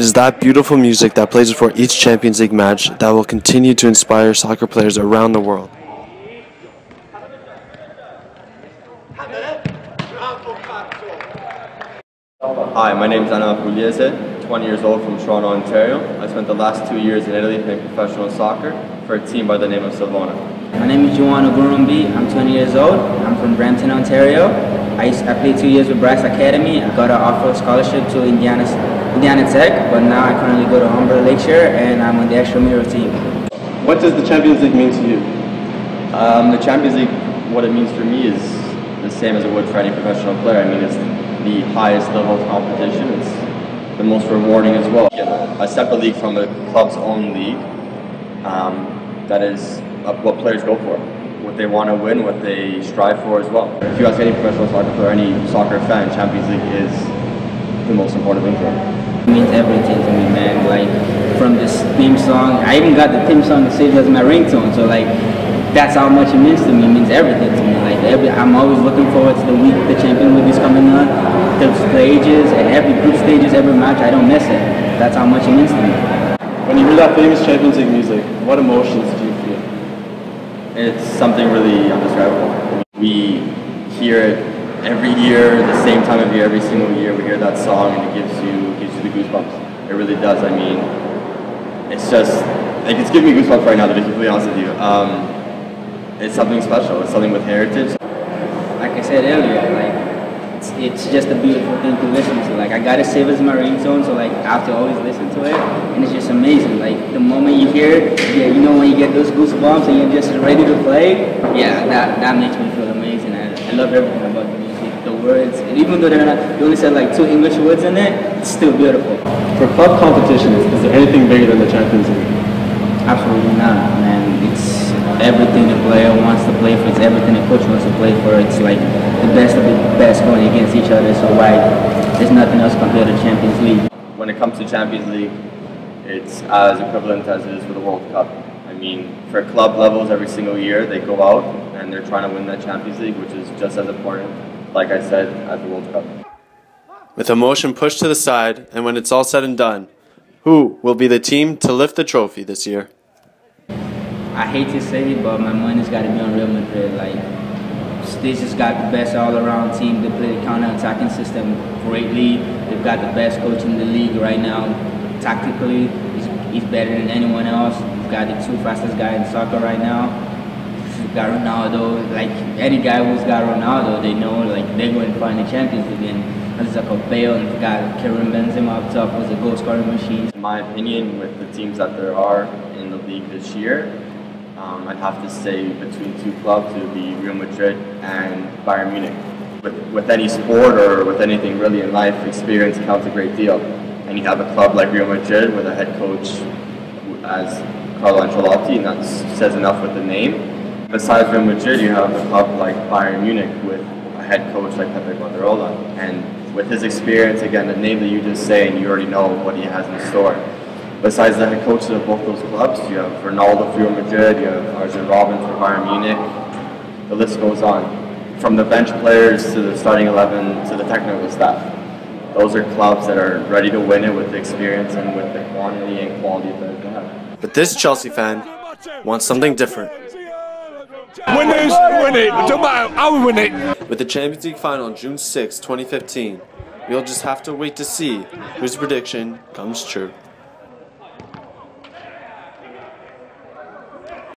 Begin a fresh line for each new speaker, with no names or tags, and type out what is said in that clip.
It is that beautiful music that plays before each Champions League match that will continue to inspire soccer players around the world.
Hi, my name is Anna Pugliese, 20 years old from Toronto, Ontario. I spent the last two years in Italy playing professional soccer for a team by the name of Savona.
My name is Juan Ogurumbi. I'm 20 years old. I'm from Brampton, Ontario. I, used, I played two years with Bryce Academy. I got an offer scholarship to Indiana, Indiana Tech, but now I currently go to Humber Lakeshore and I'm on the extramural team.
What does the Champions League mean to you?
Um, the Champions League, what it means for me is the same as it would for any professional player. I mean, it's the highest level of competition. It's the most rewarding as well. A separate league from the club's own league. Um, that is what players go for, what they want to win, what they strive for as well. If you ask any professional soccer player, any soccer fan, Champions League is the most important thing for them.
It means everything to me, man. Like from this theme song, I even got the theme song saved as my ringtone. So like that's how much it means to me. It means everything to me. Like every, I'm always looking forward to the week the Champions League is coming on, the stages and every group stages, every match. I don't miss it. That's how much it means to me.
When you hear that famous Champions League music, what emotions do you feel?
It's something really undescribable. We hear it every year, the same time of year, every single year. We hear that song and it gives you gives you the goosebumps. It really does. I mean, it's just like it's giving me goosebumps right now. To be completely honest with you. Um, it's something special. It's something with heritage.
Like I said earlier, like it's, it's just a beautiful thing to listen to. Like I gotta save as my ringtone, so like I have to always listen to it, and it's just amazing. Like the moment you hear it, yeah, you know get those goosebumps and you're just ready to play. Yeah, that that makes me feel amazing. I, I love everything about the music, the words, and even though they're not, they only said like two English words in it, it's still beautiful.
For club competitions, is there anything bigger than the Champions League?
Absolutely not, man. It's everything the player wants to play for. It's everything the coach wants to play for. It's like the best of the best going against each other. So why there's nothing else compared to Champions League.
When it comes to Champions League, it's as equivalent as it is for the World Cup. I mean, for club levels, every single year they go out and they're trying to win that Champions League, which is just as important, like I said, as the World Cup.
With emotion pushed to the side, and when it's all said and done, who will be the team to lift the trophy this year?
I hate to say it, but my money's got to be on Real Madrid. Like, they just got the best all-around team. They play the counter-attacking system greatly. They've got the best coach in the league right now. Tactically, he's, he's better than anyone else. Got the two fastest guy in soccer right now. Got Ronaldo. Like any guy who's got Ronaldo, they know like they're going to find the Champions League. And there's like a Bale and got Karim Benzema up top, who's a goal scoring machine.
In my opinion, with the teams that there are in the league this year, um, I'd have to say between two clubs, it would be Real Madrid and Bayern Munich. With, with any sport or with anything really in life, experience counts a great deal. And you have a club like Real Madrid with a head coach as Carlo Ancelotti, and that says enough with the name. Besides Real Madrid, you have a club like Bayern Munich with a head coach like Pepe Guardiola. And with his experience, again, the name that you just say, and you already know what he has in store. Besides the head coaches of both those clubs, you have Ronaldo for Real Madrid, you have Arjen Robben for Bayern Munich. The list goes on. From the bench players to the starting 11 to the technical staff. Those are clubs that are ready to win it with the experience and with the quantity and quality that they have.
But this Chelsea fan wants something different.
Winners win it. Don't matter how we win it.
With the Champions League final on June 6, 2015, we'll just have to wait to see whose prediction comes true.